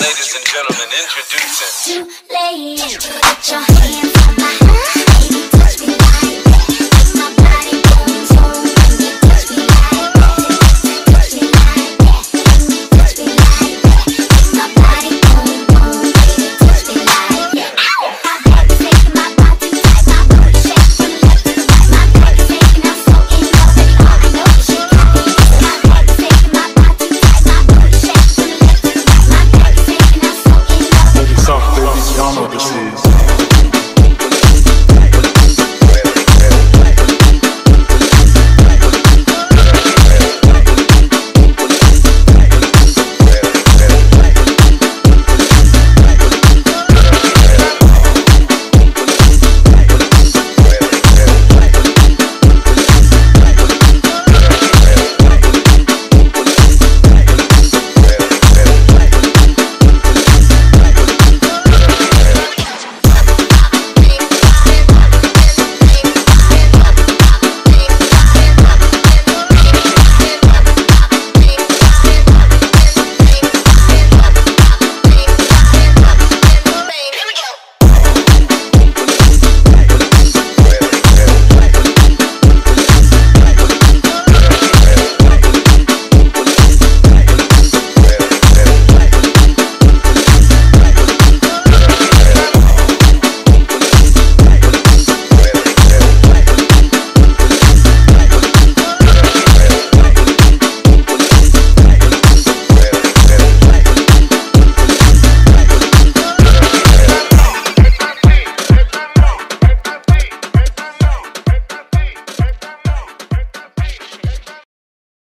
Ladies and gentlemen, introducing.